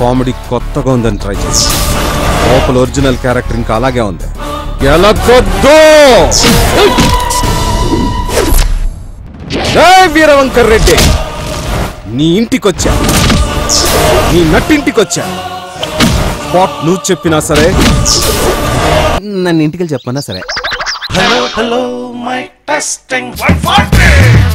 Comedy కొత్తగా ఉందని try చేసి. లోపల ఒరిజినల్ క్యారెక్టర్ ఇంకా అలాగే ఉంది. గెలకొద్దు! జై వీరవంకర్ రెడ్డి! నీ ఇంటికొచ్చా? నీ నట్టింటికొచ్చా? స్పాట్ నువ్వు చెప్పినా సరే? నన్ను ఇంటికి చెప్పన్నా సరే. Hello my mic testing. 140!